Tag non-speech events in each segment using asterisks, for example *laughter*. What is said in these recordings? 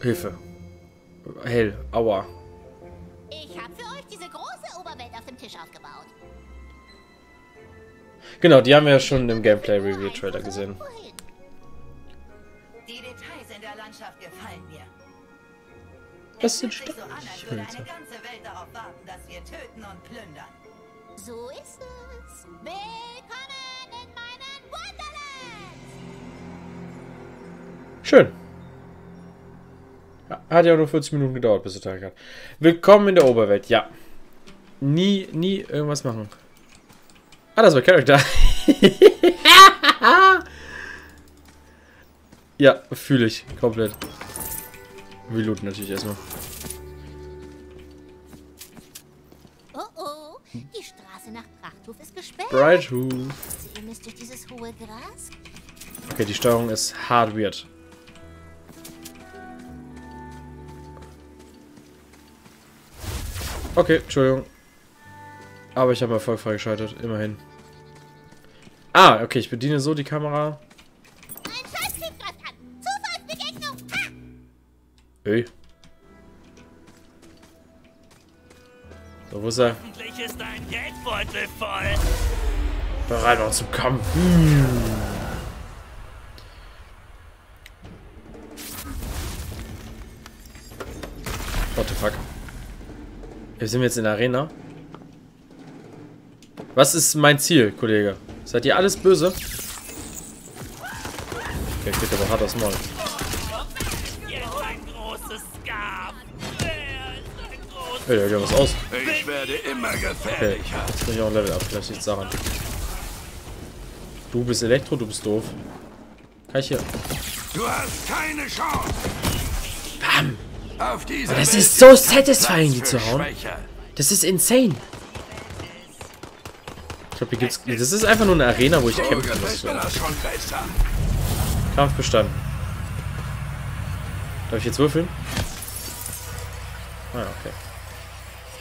Hilfe. Hell. Aua. Ich habe für euch diese große Oberwelt auf dem Tisch aufgebaut. Genau, die haben wir ja schon im Gameplay-Review-Trailer gesehen. Die Details in der Landschaft gefallen mir. Das sind so an, als würde eine ganze Welt darauf warten, dass wir töten und plündern. So ist es. Willkommen in meinen Wonderland! Schön. Hat ja nur 40 Minuten gedauert, bis der Tag hat. Willkommen in der Oberwelt. Ja. Nie, nie irgendwas machen. Ah, das war Charakter. *laughs* ja, fühle ich. Komplett. Wir looten natürlich erstmal. Oh oh, die Straße nach Prachthof ist gesperrt. Bright Hoof. Ihr müsst durch dieses hohe Gras. Okay, die Steuerung ist hart weird. Okay, Entschuldigung. Aber ich habe Erfolg freigeschaltet, immerhin. Ah, okay, ich bediene so die Kamera. Ein Scheißtrieb greift an. Zufallsbegegnung. Ha! Ey. So, wo ist er? Hoffentlich ist dein Geldbeutel voll. Bereit auch zum Kampf. Hm. What the fuck? Wir sind jetzt in der Arena. Was ist mein Ziel, Kollege? Seid ihr alles böse? Der geht aber hart aus Maul. Ey, der geht was aus. Ich werde immer Okay, gefährlicher. jetzt bin ich auch ein Level ab. Vielleicht liegt's daran. Du bist Elektro, du bist doof. Kann ich hier... Du hast keine Chance. Bam! Auf diese Das ist so satisfying, die zu hauen. Das ist insane. Ich glaube, hier gibt's. Das ist einfach nur eine Arena, wo ich kämpfen muss. Kampf bestanden. Darf ich jetzt würfeln? Ah, okay.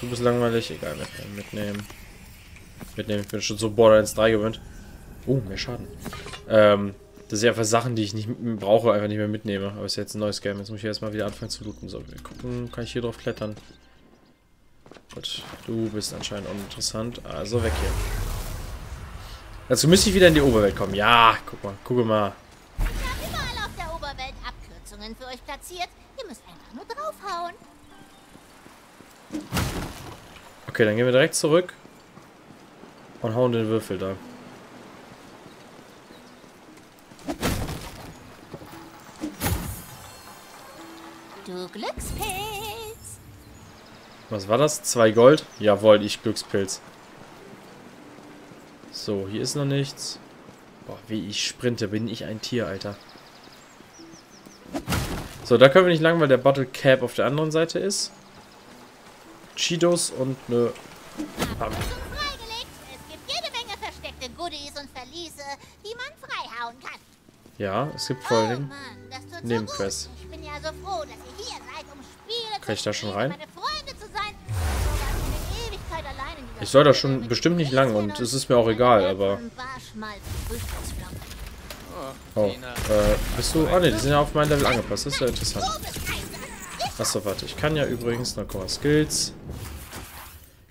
Du bist langweilig. Egal, mitnehmen. Mitnehmen. Mitnehmen. Ich bin schon so Borderlands 3 gewöhnt. Oh, mehr Schaden. Ähm, das sind einfach Sachen, die ich nicht brauche, einfach nicht mehr mitnehme. Aber es ist jetzt ein neues Game. Jetzt muss ich erstmal wieder anfangen zu looten. So, wir gucken. Kann ich hier drauf klettern? Gut, du bist anscheinend uninteressant. Also weg hier. Dazu müsste ich wieder in die Oberwelt kommen. Ja, guck mal, guck mal. Ich für euch platziert. Ihr müsst einfach nur draufhauen. Okay, dann gehen wir direkt zurück und hauen den Würfel da. Du Glückspilz. Was war das? Zwei Gold? Jawohl, ich Glückspilz. So, hier ist noch nichts. Boah, wie ich sprinte, bin ich ein Tier, Alter. So, da können wir nicht lang, weil der Bottle Cap auf der anderen Seite ist. Cheetos und eine... Bam. Freigelegt. Es gibt jede Menge versteckte Goodies und Verliese, die man freihauen kann. Ja, es gibt vor allen Oh Nebenquests. so gut. Ich bin ja so froh, dass ihr hier seid, um Spiele Kann ich da schon rein? Ich soll da schon bestimmt nicht lang und es ist mir auch egal, aber... Oh, äh, bist du... Ah ne, die sind ja auf mein Level angepasst. Das ist ja interessant. Achso, warte. Ich kann ja übrigens... Na, guck mal, Skills.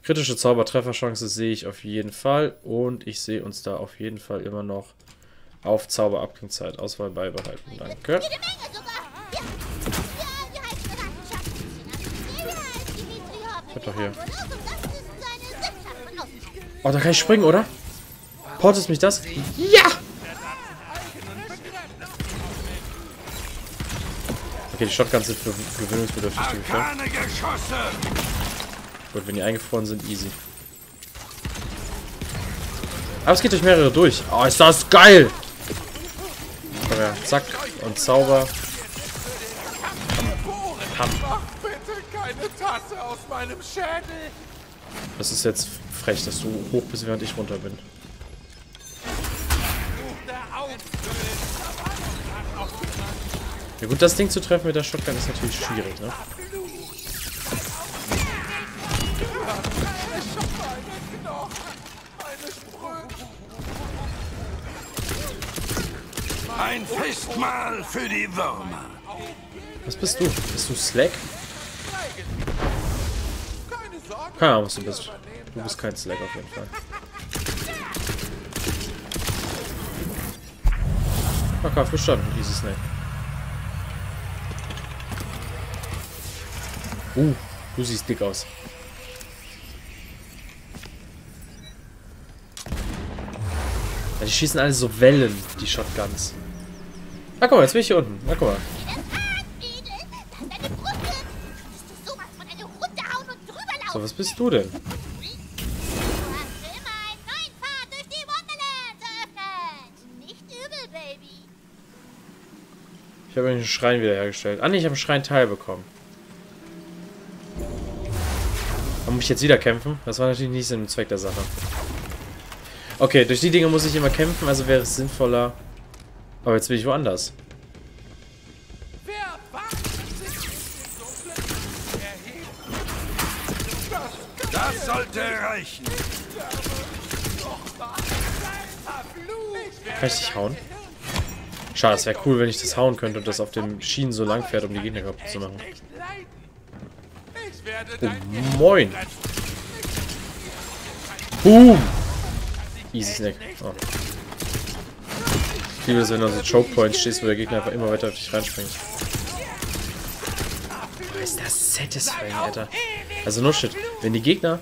Kritische Zaubertrefferchance sehe ich auf jeden Fall. Und ich sehe uns da auf jeden Fall immer noch auf Zauberabklingzeit. Auswahl beibehalten. Danke. Hört doch hier. Oh, da kann ich springen, oder? Portet mich das? Ja! Okay, die Shotguns sind für gewöhnungsbedürftig. Gut, wenn die eingefroren sind, easy. Aber es geht durch mehrere durch. Oh, ist das geil! Zack, und Zauber. Schädel. Das ist jetzt frech, dass du hoch bist, während ich runter bin. Ja gut, das Ding zu treffen mit der Shotgun ist natürlich schwierig, ne? Ein Festmahl für die Würmer. Was bist du? Bist du Slack? Keine Ahnung, was du bist. Du bist kein Slack auf jeden Fall. Okay, verstanden. Easy Snack. Uh, du siehst dick aus. Die schießen alle so Wellen, die Shotguns. Guck mal, jetzt bin ich hier unten. Na, guck mal. So, was bist du denn? Einen. Ich habe den Schrein wiederhergestellt. Ah, nee, ich habe einen Schrein Teil bekommen. Aber muss ich jetzt wieder kämpfen? Das war natürlich nicht Sinn und Zweck der Sache. Okay, durch die Dinge muss ich immer kämpfen, also wäre es sinnvoller. Aber jetzt bin ich woanders. Das sollte reichen. Kann ich dich hauen? Schade, es wäre cool, wenn ich das hauen könnte und das auf den Schienen so lang fährt, um die Gegner kaputt zu machen. Oh, moin. Boom. Easy Snack. Oh. Ich liebe es, wenn du an so Choke Points stehst, wo der Gegner einfach immer weiter auf dich reinspringt. Boah, ist das satisfying, Alter. Also no shit. Wenn die Gegner...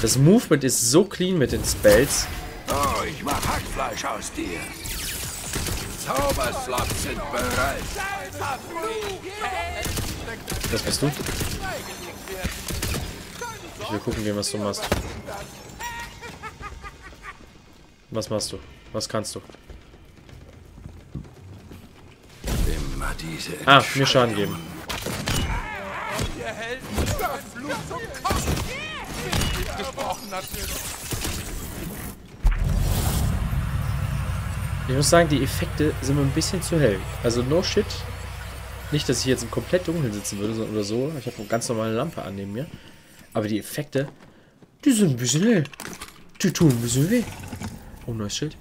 Das Movement ist so clean mit den Spells. Oh, ich mach Hackfleisch aus dir. Zauberslots sind bereit. Was bist du? Ich will gucken gehen, was du machst. Was machst du? Was kannst du? Ah, mir Schaden geben. Ich muss sagen, die Effekte sind mir ein bisschen zu hell. Also no shit. Nicht, dass ich jetzt im komplett Dunkeln sitzen würde oder so. Ich habe eine ganz normale Lampe an neben mir. Aber die Effekte, die sind ein bisschen hell. Die tun ein bisschen weh. Oh, neues Schild.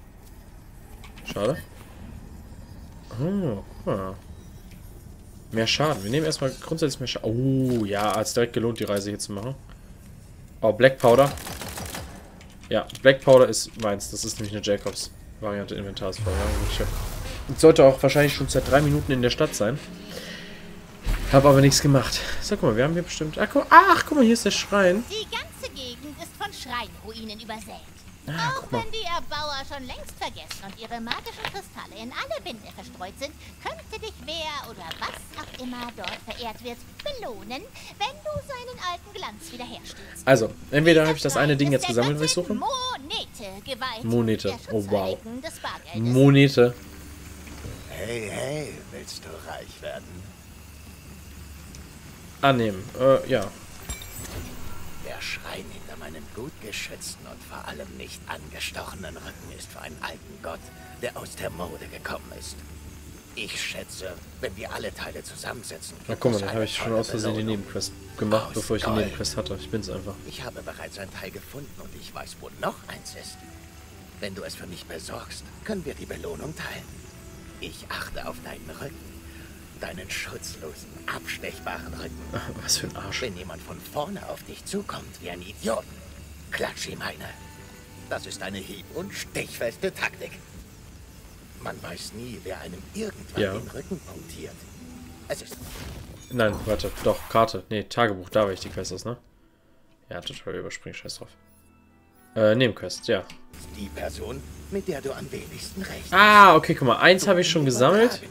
Schade. Oh, guck mal. Mehr Schaden. Wir nehmen erstmal grundsätzlich mehr Schaden. Oh, ja, hat es direkt gelohnt, die Reise hier zu machen. Oh, Black Powder. Ja, Black Powder ist meins. Das ist nämlich eine Jacobs-Variante ich sollte auch wahrscheinlich schon seit drei Minuten in der Stadt sein. Habe aber nichts gemacht. So, guck mal, wir haben hier bestimmt... Ach, ach, guck mal, hier ist der Schrein. Die ganze Gegend ist von Schreinruinen übersät. Ah, Auch wenn die Erbauer schon längst vergessen und ihre magischen Kristalle in alle Winde verstreut sind, könnte dich wer oder was auch immer dort verehrt wird, belohnen, wenn du seinen alten Glanz wiederherstellst. Also, entweder habe ich das eine Ding jetzt gesammelt, was ich suche. Monete geweiht. Monete. Oh, wow. Monete. Hey, hey, willst du reich werden? Annehmen. Äh, ja. Der Schrein meinem gut geschützten und vor allem nicht angestochenen Rücken ist für einen alten Gott, der aus der Mode gekommen ist. Ich schätze, wenn wir alle Teile zusammensetzen. Na guck mal, dann habe ich schon aus Versehen die. Nebenquest gemacht, bevor ich die. Nebenquest hatte. Ich bin's einfach. Ich habe bereits ein Teil gefunden und ich weiß, wo noch eins ist. Wenn du es für mich besorgst, können wir die Belohnung teilen. Ich achte auf deinen Rücken. Deinen schutzlosen, abstechbaren Rücken. *laughs* Was für ein Arsch. Wenn jemand von vorne auf dich zukommt wie ein Idiot, klatsch ihm eine. Das ist eine hieb- und stichfeste Taktik. Man weiß nie, wer einem irgendwann Ja. den Rücken punktiert. Es ist Nein, warte. Doch, Karte. Nee, Tagebuch. Da war ich die Quest aus, ne? Ja, Tutorial überspringen. Scheiß drauf. Äh, Nebenquest, ja. die Person, mit der du am wenigsten recht Ah, okay, guck mal. Eins habe ich schon gesammelt.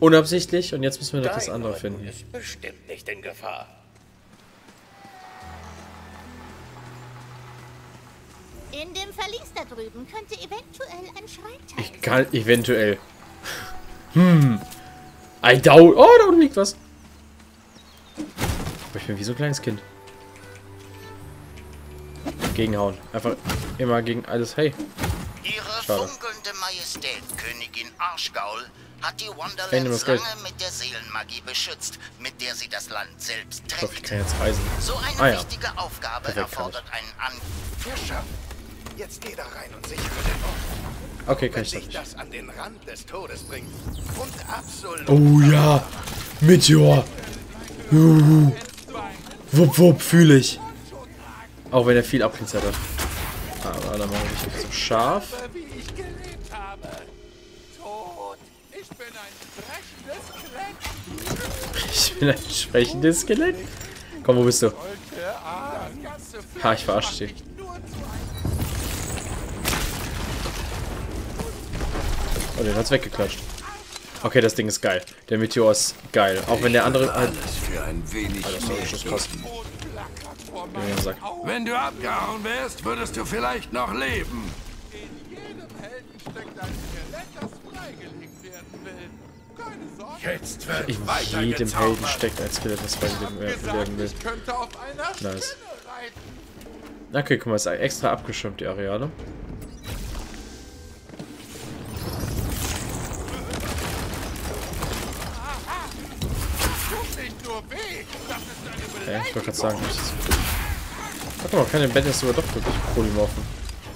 Unabsichtlich. Und jetzt müssen wir noch das andere finden. ist bestimmt nicht in Gefahr. In dem Verlies da drüben könnte eventuell ein Schreinteil Ich kann eventuell. Hm. I doubt. Oh, da unten liegt was. Aber ich bin wie so ein kleines Kind. Gegenhauen. Einfach immer gegen alles. Hey. Ihre Schade. funkelnde Majestät, Königin Arschgaul, hat die Wonderlands lange mit der Seelenmagie beschützt, mit der sie das Land selbst Ich hoffe, ich trägt. kann jetzt reisen. So eine Ah ja. wichtige Aufgabe Perfekt, erfordert einen An Jetzt geh da rein und sichere den Ort. Okay, kann Wenn ich dich nicht. das an den Rand des Todes bringt und absolut Oh ja. Meteor. Juhu. Wupp, wupp, fühle ich. Auch wenn er viel Abklinzer hat. Aber dann mache ich nicht so scharf. wie ich bin ein sprechendes Skelett. Komm, wo bist du? Ah, Ha, ich verarsche dich. Oh, den hat's weggeklatscht. Okay, das Ding ist geil. Der Meteor ist geil. Auch wenn der andere halt... Alles für ein wenig sorry, vor Ja, ja, sag. Wenn du abgehauen wärst, würdest du vielleicht noch leben. In jedem Helden steckt ein Skelett, das freigelegt werden will. Keine Sorge. Jetzt wird In weiter jedem. Helden steckt ein Skelett, das Gesagt, werden will. ich könnte auf einer Nice. Okay, guck mal, ist extra abgeschirmt, die Areale. Ja, ich wollte gerade sagen. Ich... Warte mal, kann der Bett jetzt sogar doch wirklich polymorphen.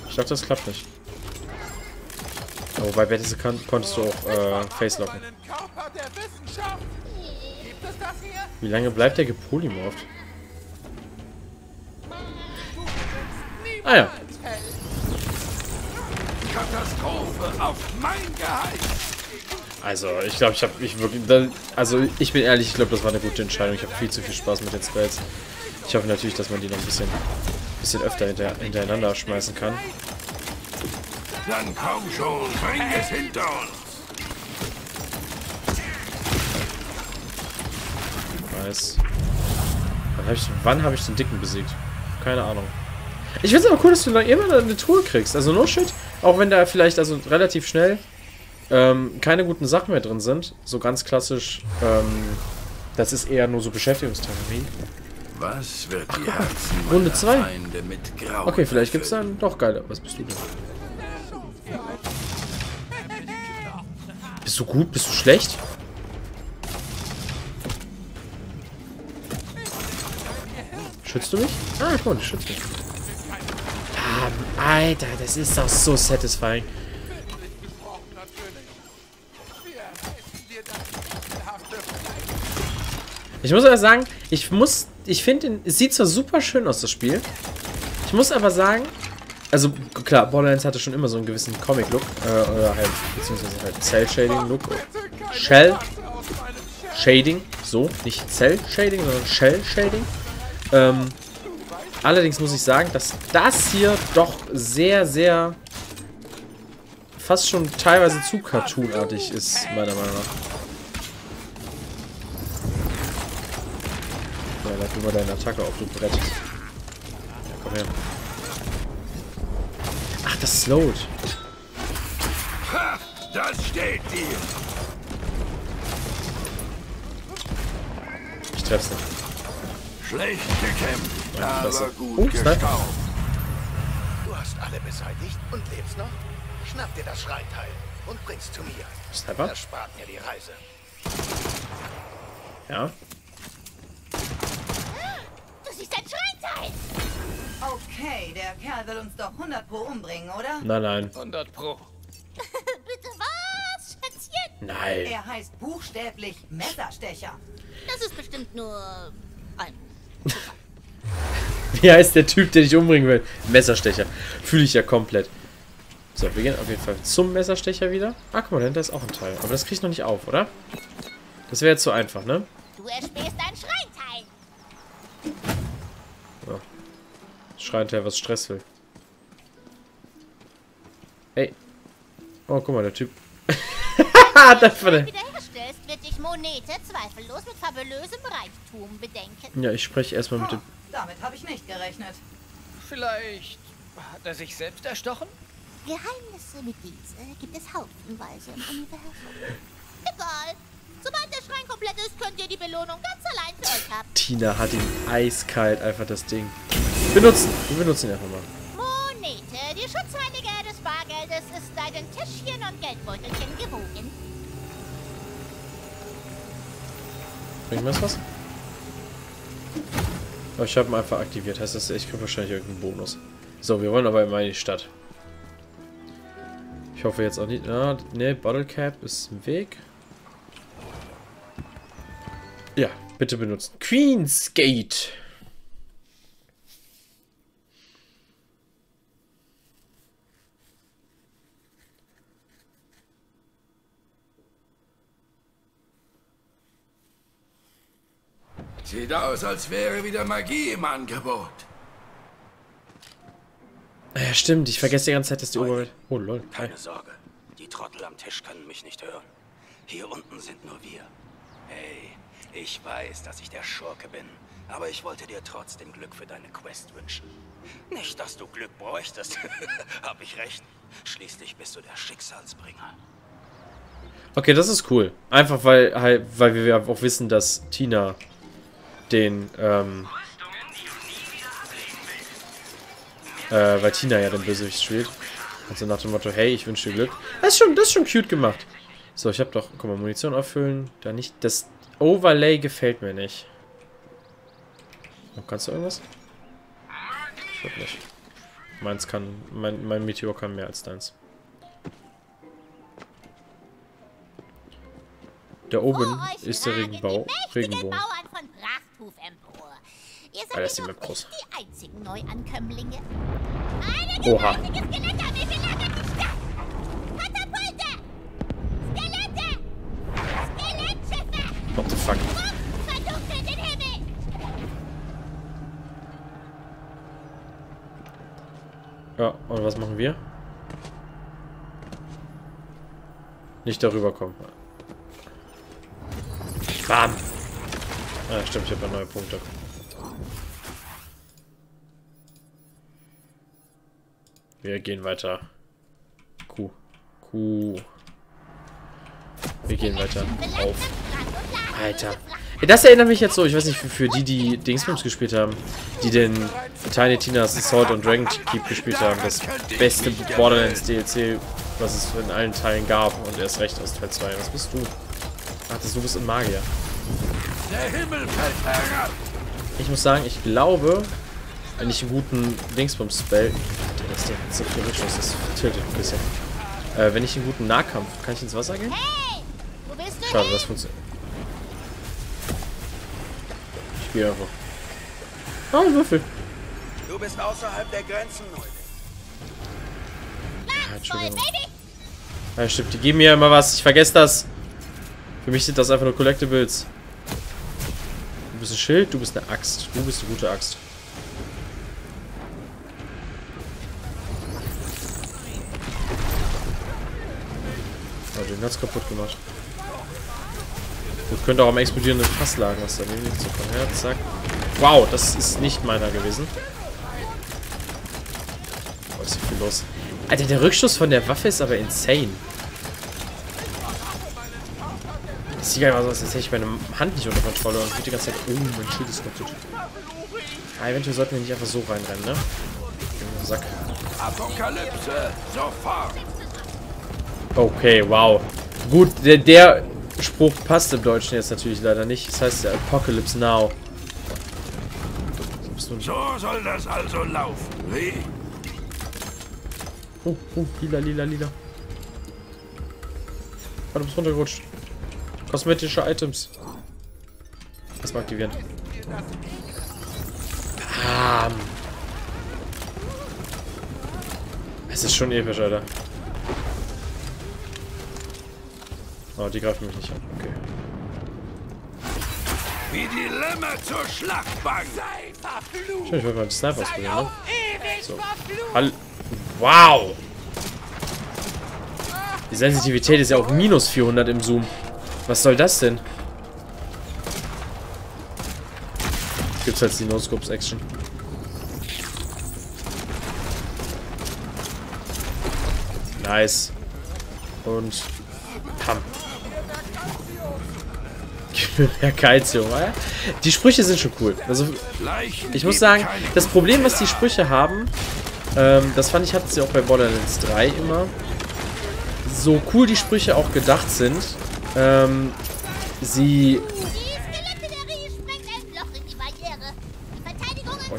Ich dachte, das klappt nicht. Aber bei Bett kann, konntest du auch äh, das hier? Wie lange bleibt der gepolymorpht? Ah ja. Katastrophe auf mein Gehalt. Also, ich glaube, ich habe mich wirklich... Also, ich bin ehrlich, ich glaube, das war eine gute Entscheidung. Ich habe viel zu viel Spaß mit den Spells. Ich hoffe natürlich, dass man die noch ein bisschen, bisschen öfter hinter, hintereinander schmeißen kann. Dann komm schon, bring es hinter uns. Nice. Wann habe ich, wann hab ich den Dicken besiegt? Keine Ahnung. Ich finde es aber cool, dass du da immer eine Tour kriegst. Also no shit. Auch wenn da vielleicht also relativ schnell ähm, keine guten Sachen mehr drin sind. So ganz klassisch. Ähm, das ist eher nur so Beschäftigungstherapie. Was wird die Herzen Runde meiner zwei. Feinde mit Grauen Okay, vielleicht gibt es dann doch geile. Was bist du denn? Bist du gut? Bist du schlecht? Schützt du mich? Ah, guck mal, du schützt mich. Ah, Alter, das ist doch so satisfying. gesprochen natürlich. Wir reißen dir das ekelhafte Ich muss aber sagen, ich muss, ich finde, es sieht zwar super schön aus, das Spiel. Ich muss aber sagen, also klar, Borderlands hatte schon immer so einen gewissen Comic-Look, äh, oder halt, beziehungsweise halt Cell-Shading-Look. Shell Shading, so, nicht Cell-Shading, sondern Shell-Shading. Ähm, allerdings muss ich sagen, dass das hier doch sehr, sehr fast schon teilweise zu cartoonartig ist, meiner Meinung nach. Ja, lad du mal deine Attacke auf, du Brett. Ja, komm her. Ach, das slowt. Ha, das steht dir. Ich treff's nicht. Schlecht gekämpft, aber Klasse. gut gestaubt. Du hast alle beseitigt und lebst noch? Schnapp dir das Schreinteil und bring's zu mir. Sniper? Das spart mir die Reise. Ja. Okay, der Kerl will uns doch 100 pro umbringen, oder? Nein, nein. 100 pro. *laughs* Bitte was, Schätzchen? Nein. Er heißt buchstäblich Messerstecher. Das ist bestimmt nur ein. Wie heißt der Typ, der dich umbringen will? Messerstecher. Fühle ich ja komplett. So, wir gehen auf jeden Fall zum Messerstecher wieder. Ah, guck mal, dahinter ist auch ein Teil. Aber das krieg ich noch nicht auf, oder? Das wäre jetzt zu einfach, ne? Du erspähst ein Schreinteil! Schreint er, was Stress will. Hey. Oh, guck mal, der Typ. das war der. Wiederherstellst, wird dich Monete zweifellos mit fabulösem Reichtum bedenken. Ja, ich spreche erstmal mit dem. Damit habe ich nicht gerechnet. Vielleicht hat er sich selbst erstochen? Geheimnisse wie diese gibt es haufenweise im Universum. Egal. Sobald der Schrein komplett ist, könnt ihr die Belohnung ganz allein für euch haben. Tina hat ihn eiskalt einfach das Ding. Benutzen. Wir benutzen ihn einfach mal. Monete, die Schutzheilige des Bargeldes, ist deinen Täschchen und Geldbeutelchen gewogen. Bringt mir das was? Oh, ich habe ihn einfach aktiviert. Heißt das, ich kriege wahrscheinlich irgendeinen Bonus. So, wir wollen aber immer in die Stadt. Ich hoffe jetzt auch nicht. Ah, ne, Bottle Cap ist im Weg. Ja, bitte benutzen. Queen's Gate. Sieht aus, als wäre wieder Magie im Angebot. Ja, stimmt. Ich vergesse die ganze Zeit, dass die Oberwelt... Oh, lol. Keine Sorge. Die Trottel am Tisch können mich nicht hören. Hier unten sind nur wir. Hey, ich weiß, dass ich der Schurke bin. Aber ich wollte dir trotzdem Glück für deine Quest wünschen. Nicht, dass du Glück bräuchtest. *laughs* Hab ich recht? Schließlich bist du der Schicksalsbringer. Okay, das ist cool. Einfach weil halt, weil wir auch wissen, dass Tina den, ähm, äh, weil Tina ja den Bösewicht spielt. Also nach dem Motto, hey, ich wünsche dir Glück. Das ist schon, das ist schon cute gemacht. So, ich habe doch, guck mal, Munition auffüllen. Da nicht, das Overlay gefällt mir nicht. Oh, kannst du irgendwas? Ich glaube nicht. Meins kann, mein, mein Meteor kann mehr als deins. Da oben euch ist der Regenbau, Regenbogen. Prachthuf empor. Ihr seid die doch Map groß. nicht die einzigen Neuankömmlinge. Eine Oha. gewaltige Skelettarmee belagert die Stadt. Katapulte! Skelette! Skelettschiffe! What the fuck? Truppen verdunkeln den Himmel! Ja, und was machen wir? Nicht darüber kommen. Bam! Ah, stimmt, ich habe ja neue Punkte. Wir gehen weiter. Q. Q. Wir gehen weiter. Auf. Alter. Das erinnert mich jetzt so, ich weiß nicht, für, die, die Dingsbums gespielt haben, die den Tiny Tina's Assault on Dragon Keep gespielt haben, das beste Borderlands DLC, was es in allen Teilen gab und erst recht aus Teil 2. Was bist du? Ach, du bist ein Magier. Ich muss sagen, ich glaube, wenn ich einen guten Dingsbums-Spell... Das ist der so viel Rückschuss, das tiltet ein bisschen. Äh, wenn ich einen guten Nahkampf... Kann ich ins Wasser gehen? Schade, das funktioniert. Ich gehe einfach. Ah, ein Würfel. Du bist außerhalb der Grenzen, Entschuldigung. Ja, stimmt, die geben mir immer was. Ich vergesse das. Für mich sind das einfach nur Collectibles. Du bist ein Schild, du bist eine Axt. Du bist eine gute Axt. Oh, den hat's kaputt gemacht. Gut, könnte auch am explodierenden Fass lagen, was daneben liegt. So, komm her, zack. Wow, das ist nicht meiner gewesen. Oh, ist so viel los. Alter, der Rückschuss von der Waffe ist aber insane. Das sieht einfach so aus, als hätte ich meine Hand nicht unter Kontrolle und wird die ganze Zeit. Oh, mein Schild ist kaputt. Ah, eventuell sollten wir nicht einfach so reinrennen, ne? Sack. Apokalypse, sofort. Okay, wow. Gut, der, der Spruch passt im Deutschen jetzt natürlich leider nicht. Das heißt ja Apocalypse Now. So soll das also laufen. Wie? Oh, oh, lila, lila, lila. Ah, du bist runtergerutscht. Kosmetische Items. Erstmal aktivieren. Bam. Es ist schon episch, Alter. Oh, die greifen mich nicht an. Okay. Wie die Lämmer zur Schlachtbank. Schön, ich wollte mal den Sniper ausprobieren, ne? So. Hall wow! Die Sensitivität ist ja auf minus 400 im Zoom. Was soll das denn? Gibt's als die No-Scopes Action. Nice. Und Pam. Mehr Calcium, oder? Die Sprüche sind schon cool. Also, ich muss sagen, das Problem, was die Sprüche haben, ähm, das fand ich, hatten sie auch bei Borderlands 3 immer. So cool die Sprüche auch gedacht sind, ähm, sie, Oh,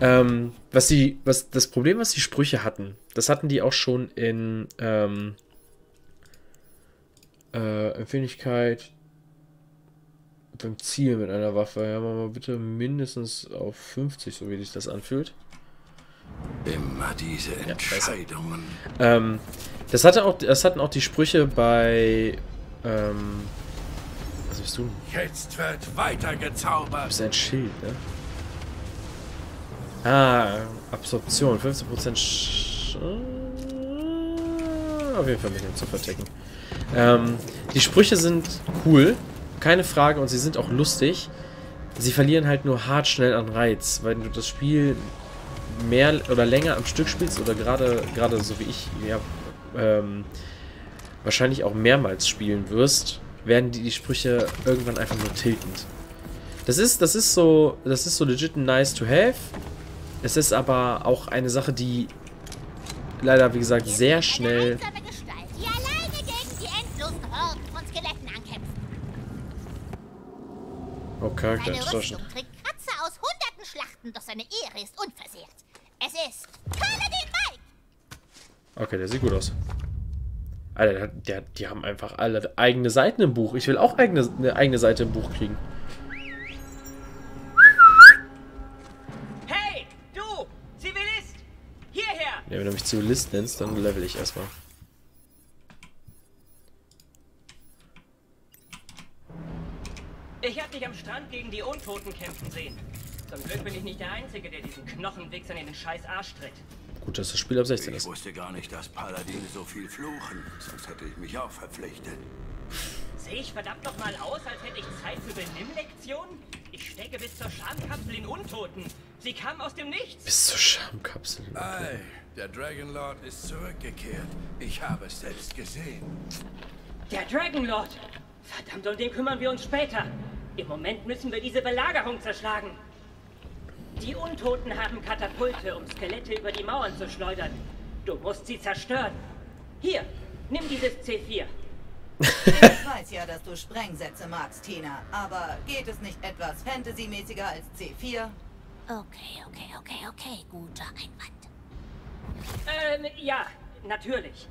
ähm, was die, was das Problem, was die Sprüche hatten, das hatten die auch schon in ähm, äh, Empfindlichkeit beim Ziel mit einer Waffe. Ja, mal bitte mindestens auf 50, so wie sich das anfühlt. Immer diese Entscheidungen. Ähm, das hatte auch, das hatten auch die Sprüche bei, ähm, was bist du? Jetzt wird weitergezaubert. Du bist ein Schild, ne? Ah, Absorption, 15% Sch auf jeden Fall mit dem zu vertecken. Ähm, die Sprüche sind cool, keine Frage, und sie sind auch lustig. Sie verlieren halt nur hart schnell an Reiz, weil du das Spiel mehr oder länger am Stück spielst oder gerade gerade so wie ich ja ähm, wahrscheinlich auch mehrmals spielen wirst, werden die, die Sprüche irgendwann einfach nur tiltend. Das ist das ist so das ist so legit nice to have. Es ist aber auch eine Sache, die leider wie gesagt sehr schnell Eine oh Charakter Extortion. Rüstung trägt Kratzer aus hunderten Schlachten, doch seine Ehre ist unversehrt. Es ist Paladin Mike! Okay, der sieht gut aus. Alter, der, der, die haben einfach alle eigene Seiten im Buch. Ich will auch eigene, eine eigene Seite im Buch kriegen. Hey, du! Zivilist! Hierher! Ja, wenn du mich Zivilist nennst, dann level ich erstmal. Ich hab dich am Strand gegen die Untoten kämpfen sehen. Zum Glück bin ich nicht der Einzige, der diesen Knochenwichsern in den scheiß Arsch tritt. Gut, dass das Spiel ab 16 Ich ist. wusste gar nicht, dass Paladine so viel fluchen. Sonst hätte ich mich auch verpflichtet. Sehe ich verdammt noch mal aus, als hätte ich Zeit für Benimmlektionen? Ich stecke bis zur Schamkapsel in Untoten. Sie kam aus dem Nichts. Bis zur Schamkapsel. Ei, der Dragonlord ist zurückgekehrt. Ich habe es selbst gesehen. Der Dragonlord! Verdammt, um den kümmern wir uns später. Im Moment müssen wir diese Belagerung zerschlagen. Die Untoten haben Katapulte, um Skelette über die Mauern zu schleudern. Du musst sie zerstören. Hier, nimm dieses C4. *laughs* Ich weiß ja, dass du Sprengsätze magst, Tina. Aber geht es nicht etwas Fantasy-mäßiger als C4? Okay, okay, okay, okay, guter Einwand. Ähm, ja, natürlich.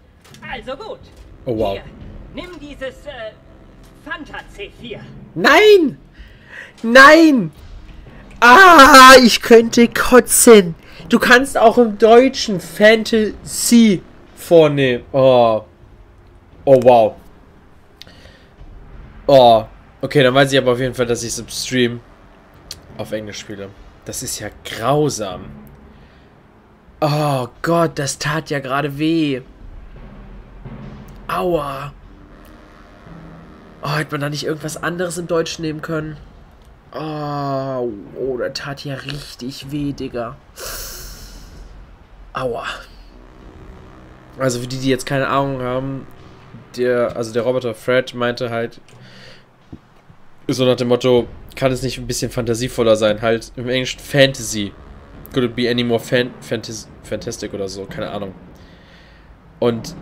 Also gut. Oh, wow. Hier, nimm dieses, äh, Fanta C4. Nein! Nein! Ah, ich könnte kotzen. Du kannst auch im Deutschen Fantasy vornehmen. Oh. Oh, wow. Oh. Okay, dann weiß ich aber auf jeden Fall, dass ich es im Stream auf Englisch spiele. Das ist ja grausam. Oh Gott, das tat ja gerade weh. Aua. Oh, hätte man da nicht irgendwas anderes im Deutschen nehmen können? Oh, oh, das tat ja richtig weh, Digga. Aua. Also für die, die jetzt keine Ahnung haben, der, also der Roboter Fred meinte halt, so nach dem Motto, kann es nicht ein bisschen fantasievoller sein? Halt im Englischen Fantasy. Could it be any more fan fantas fantastic oder so? Keine Ahnung. Und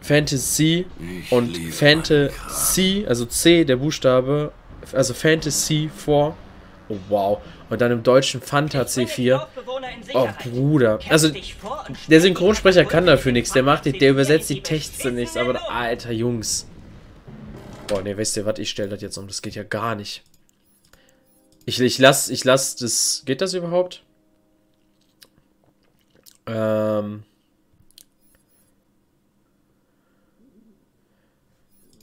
Fantasy Ich und Fantasy, also C, der Buchstabe, also Fantasy vor. Oh, wow. Und dann im Deutschen Fanta C4. Oh, Bruder. Also, der Synchronsprecher kann dafür nichts. Der macht, die- der übersetzt die Texte nichts. Aber, alter, Jungs. Boah, ne, wisst ihr was? Ich stelle das jetzt um. Das geht ja gar nicht. Ich, ich lass, ich lass das. Geht das überhaupt? Ähm.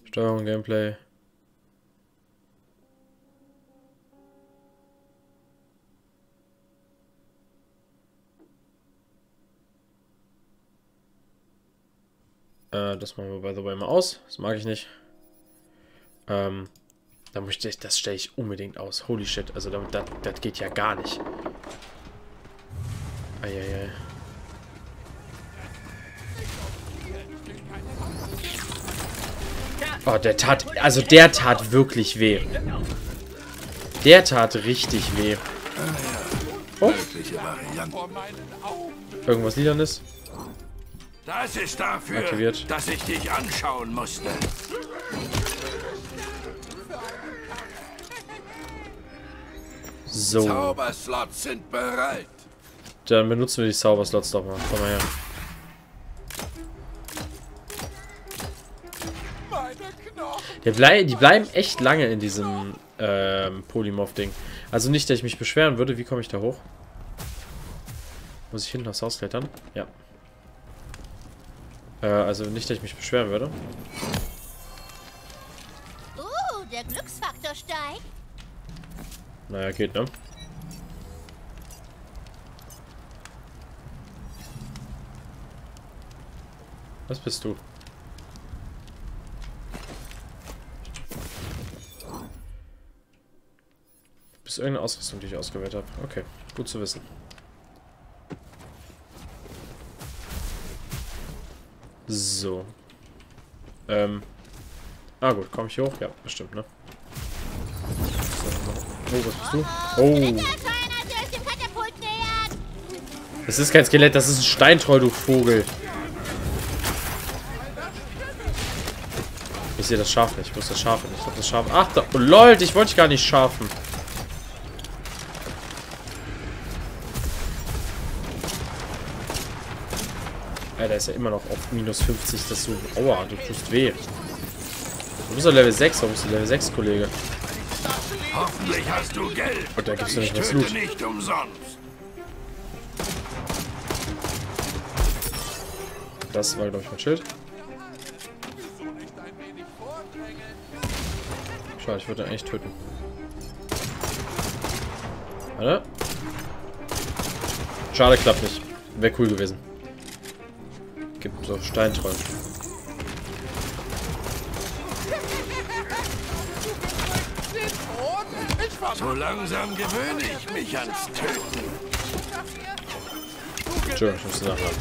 Steuerung, Gameplay. Äh, das machen wir by the way mal aus. Das mag ich nicht. Ähm, da möchte ich, das stelle ich unbedingt aus. Holy shit, also damit, das, das geht ja gar nicht. Eieiei. Oh, der tat, also der tat wirklich weh. Der tat richtig weh. Augen. Irgendwas Liedernes? Das ist dafür, Aktiviert. dass ich dich anschauen musste. So. Zauberslots sind bereit. Dann benutzen wir die Zauberslots doch mal. Komm mal her. Der blei die bleiben echt lange in diesem ähm, Polymorph-Ding. Also nicht, dass ich mich beschweren würde. Wie komme ich da hoch? Muss ich hinten aufs Haus klettern? Ja. Äh, also nicht, dass ich mich beschweren würde. Uh, der Glücksfaktor steigt. Naja, geht, ne? Was bist du? Du bist irgendeine Ausrüstung, die ich ausgewählt habe. Okay, gut zu wissen. So. Ähm. Ah gut, komme ich hier hoch? Ja, bestimmt, ne? Oh, was bist du? Oh. Nähern. Das ist kein Skelett, das ist ein Steintroll, du Vogel. Ich sehe das Schaf nicht. Wo ist das Schaf hin? Ich glaube, das Schaf... Ach, da... Oh, lol, ich wollte gar nicht schafen. Ist ja immer noch auf minus 50. Das so... Aua, du tust weh. Du bist doch Level 6. Warum bist du Level 6, Kollege? Hoffentlich hast du Geld. Und da gibt's ja ich nicht was Loot. nicht umsonst. Das war, glaube ich, mein Schild. Schade, ich würde ihn eigentlich töten. Warte. Schade, klappt nicht. Wäre cool gewesen. Gibt so Steintrollen. So langsam gewöhne ich mich ans Töten. Sure, ich muss nachladen.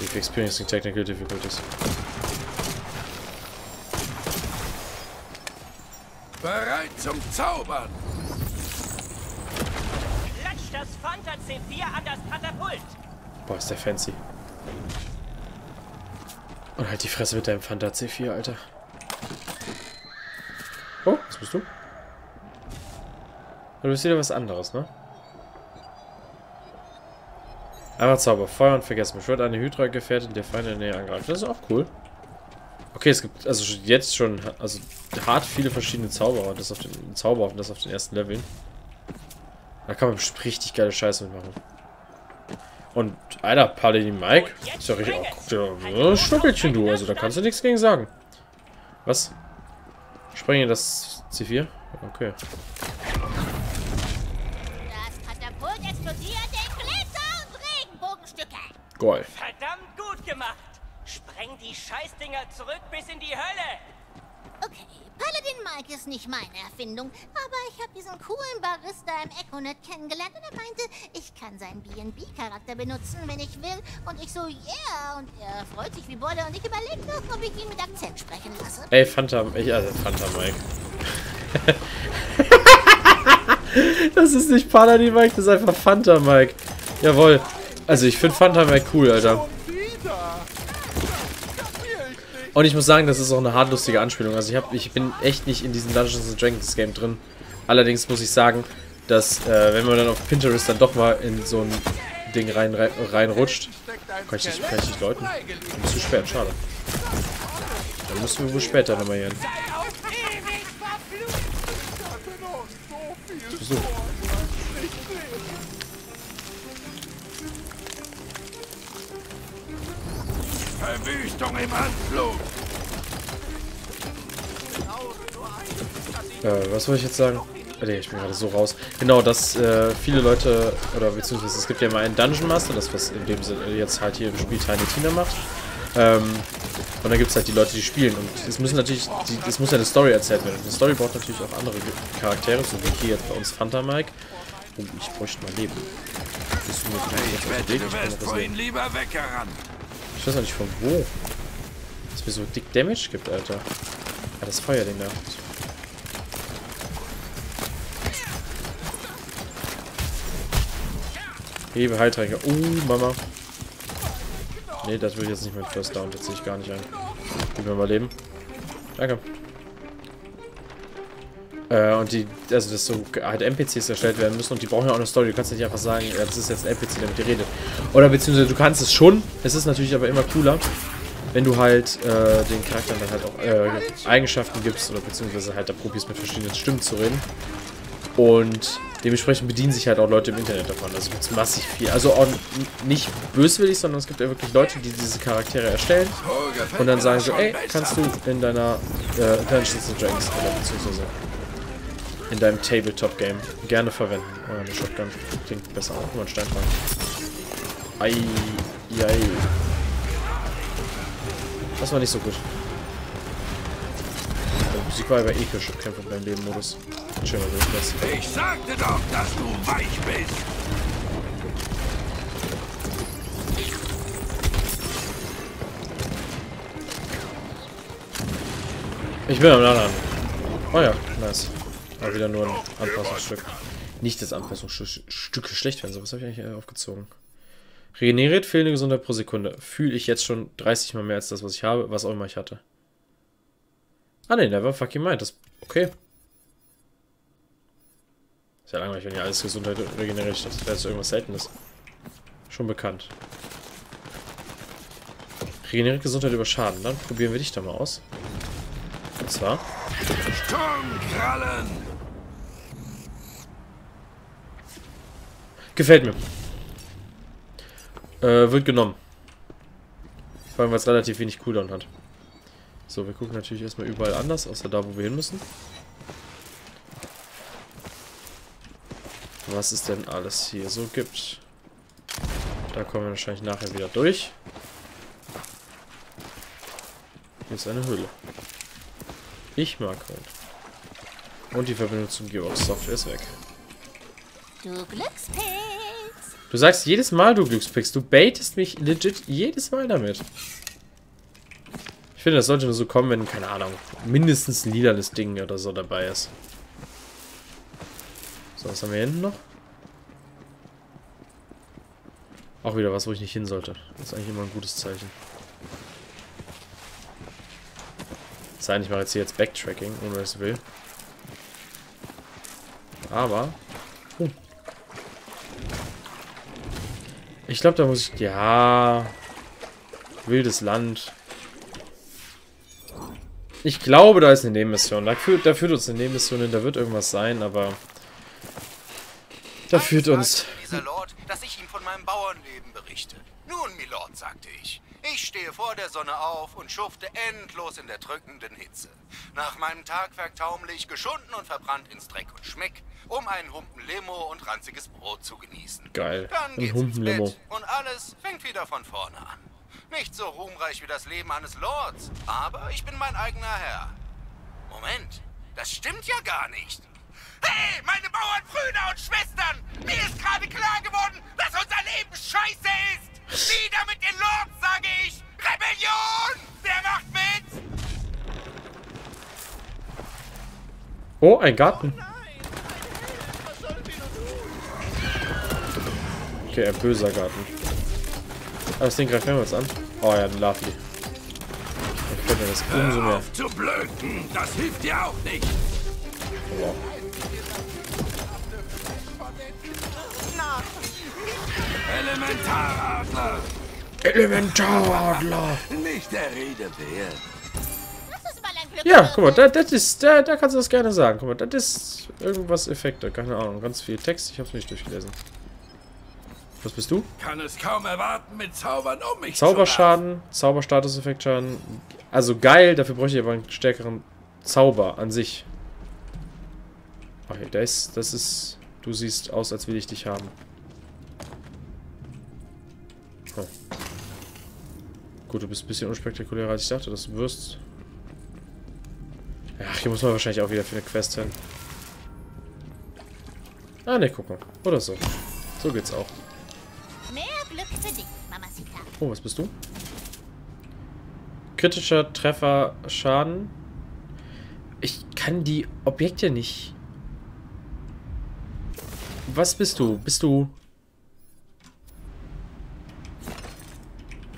If experiencing technical difficulties. Bereit zum Zaubern. Klatsch das Fanta C4 an das Katapult. Boah, ist der fancy. Und halt die Fresse mit deinem Fanta C4, Alter. Oh, was bist du? Du bist wieder was anderes, ne? Einmal Zauber, Feuer und vergessen. Beschwört eine Hydra-Gefährtin, der Feinde in der Nähe angreift. Das ist auch cool. Okay, es gibt also jetzt schon also hart viele verschiedene Zauberer und das auf den Zauber und das auf den ersten Leveln. Da kann man bestimmt richtig geile Scheiße mitmachen. Und Alter, Paladin Mike, ist ja richtig auch Schnuckelchen du, also da kannst du nichts gegen sagen. Was? Sprenge das C4? Okay. Das Katapult explodiert in Glitzer und Regenbogenstücke. Geil. Verdammt gut gemacht. Spreng die Scheißdinger zurück bis in die Hölle. Paladin Mike ist nicht meine Erfindung, aber ich habe diesen coolen Barista im Econet kennengelernt und er meinte, ich kann seinen B&B-Charakter benutzen, wenn ich will. Und ich so, yeah, und er freut sich wie Bolle und ich überlege noch, ob ich ihn mit Akzent sprechen lasse. Ey, Fanta, ich, also Fanta Mike. *laughs* das ist nicht Paladin Mike, das ist einfach Fanta Mike. Jawohl. Also ich finde Fanta Mike cool, Alter. schon wieder. Das kapier ich nicht. Und ich muss sagen, das ist auch eine hart lustige Anspielung. Also ich, hab, ich bin echt nicht in diesem Dungeons Dragons Game drin. Allerdings muss ich sagen, dass äh, wenn man dann auf Pinterest dann doch mal in so ein Ding rein, rein, reinrutscht, kann ich nicht, kann ich nicht läuten. freigelegt. Ist zu spät, schade. Dann müssen wir wohl später nochmal hier hin. Ich so Verwüstung im Anflug. Äh, was wollte ich jetzt sagen? Nee, ich bin gerade so raus. Genau, dass äh, viele Leute, oder beziehungsweise es gibt ja mal einen Dungeon Master, das was in dem Sinne jetzt halt hier im Spiel Tiny Tina macht. Ähm, und dann gibt es halt die Leute, die spielen. Und es müssen natürlich, die, es muss ja eine Story erzählt werden. Und eine Story braucht natürlich auch andere Charaktere, so wie hier jetzt bei uns Fanta Mike. Oh, ich bräuchte mal Leben. Bist du mir vielleicht Ich wette, du wärst vorhin lieber weggerannt. Ich weiß noch nicht von wo. Dass mir so dick Damage gibt, Alter. Ja, das Feuerding da. Hebe Heiltränke. Uh, Mama. Nee, das will ich jetzt nicht mit First Down. Das sehe ich gar nicht ein. Gib mir mal Leben. Danke. Äh, und die, also dass so halt NPCs erstellt werden müssen und die brauchen ja auch eine Story. Du kannst nicht einfach sagen, ja, das ist jetzt ein NPC, der mit dir redet. Oder beziehungsweise du kannst es schon. Es ist natürlich aber immer cooler, wenn du halt äh, den Charakteren dann halt auch äh, Eigenschaften gibst oder beziehungsweise halt da probierst mit verschiedenen Stimmen zu reden. Und dementsprechend bedienen sich halt auch Leute im Internet davon. Also gibt es massig viel. Also auch nicht böswillig, sondern es gibt ja wirklich Leute, die diese Charaktere erstellen und dann sagen so, ey, kannst du in deiner äh, Dungeons Dragons oder beziehungsweise in deinem Tabletop-Game gerne verwenden. Oh, eine Shotgun klingt besser. Auch nur ein Steinfang. Ei, ei. Das war nicht so gut. Die Musik war aber episch. Kämpfe beim Leben-Modus. Schöner Durchpass. Ich sagte doch, dass du weich bist. Ich bin am Laden. Oh ja, nice. Aber wieder nur ein Anpassungsstück. Nicht das Anpassungsstück schlecht werden. So, was habe ich eigentlich aufgezogen? Regeneriert fehlende Gesundheit pro Sekunde. Fühle ich jetzt schon 30 mal mehr als das, was ich habe, was auch immer ich hatte. Ah ne, never fucking mind. Das. Okay. Ist ja langweilig, wenn hier alles Gesundheit regeneriert. Das wäre jetzt irgendwas Seltenes. Schon bekannt. Regeneriert Gesundheit über Schaden. Dann probieren wir dich da mal aus. Und zwar. Sturmkrallen! Gefällt mir. Äh, wird genommen. Vor allem, weil es relativ wenig Cooldown hat. So, wir gucken natürlich erstmal überall anders, außer da, wo wir hin müssen. Was es denn alles hier so gibt. Da kommen wir wahrscheinlich nachher wieder durch. Hier ist eine Höhle. Ich mag Hund. Und die Verbindung zum Gearbox Software ist weg. Du Glückspilz. Du sagst jedes Mal, du Glückspix. Du baitest mich legit jedes Mal damit. Ich finde, das sollte nur so kommen, wenn, keine Ahnung, mindestens ein lilanes Ding oder so dabei ist. So, was haben wir hier hinten noch? Auch wieder was, wo ich nicht hin sollte. Das ist eigentlich immer ein gutes Zeichen. Sei ich mache jetzt hier jetzt Backtracking, ohne dass ich will. Aber... Oh. Ich glaube, da muss ich... Ja... Wildes Land. Ich glaube, da ist eine Nebenmission. Da führt, da führt uns eine Nebenmission hin. Da wird irgendwas sein, aber... Da führt uns... Dieser Lord, dass ich ihm von meinem Bauernleben berichte. Nun, Milord, sagte ich. Ich stehe vor der Sonne auf und schufte endlos in der drückenden Hitze. Nach meinem Tagwerk taumle ich geschunden und verbrannt ins Dreck und Schmeck, um einen Humpen Limo und ranziges Brot zu genießen. Geil. Dann Ein geht's ins Humpen Limo. Bett und alles fängt wieder von vorne an. Nicht so ruhmreich wie das Leben eines Lords, aber ich bin mein eigener Herr. Moment, das stimmt ja gar nicht. Hey, meine Bauernbrüder und Schwestern! Mir ist gerade klar geworden, dass unser Leben scheiße ist! Wieder mit den Lords, sage ich! Rebellion! Wer macht mit? Oh, ein Garten. Okay, ein böser Garten. Aber das Ding greift mehrmals an. Oh ja, ein. Dann gefällt mir das umso mehr. auf zu blöken! Das hilft dir auch nicht! Wow. Elementaradler! Elementaradler! Nicht der Rede wert. Ja, guck mal, da, das ist, da, da kannst du das gerne sagen. Guck mal, das ist irgendwas Effekte, keine Ahnung, ganz viel Text, ich hab's nicht durchgelesen. Was bist du? Kann es kaum erwarten, mit Zaubern um mich Zauberschaden, Zauberstatus-Effektschaden. Also geil, dafür bräuchte ich aber einen stärkeren Zauber an sich. Okay, das, das ist... Du siehst aus, als will ich dich haben. Oh. Gut, du bist ein bisschen unspektakulärer, als ich dachte, dass du wirst. Ach, hier muss man wahrscheinlich auch wieder für eine Quest hin. Ah, ne, guck mal. Oder so. So geht's auch. Oh, was bist du? Kritischer Treffer Schaden. Ich kann die Objekte nicht. Was bist du? Bist du...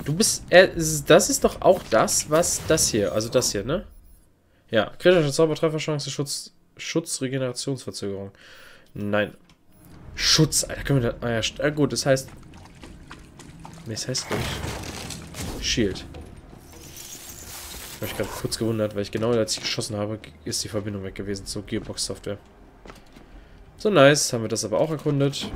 Du bist... Äh, das ist doch auch das, was das hier... Also das hier, ne? Ja, kritischer Zaubertreffer, Chance, Schutz, Schutz, Regenerationsverzögerung. Nein. Schutz, Alter. Können wir da... Ah ja, ah, gut, das heißt... Nee, das heißt, ich... Shield. Ich habe mich gerade kurz gewundert, weil ich genau als ich geschossen habe, ist die Verbindung weg gewesen zur Gearbox-Software. So, nice. Haben wir das aber auch erkundet.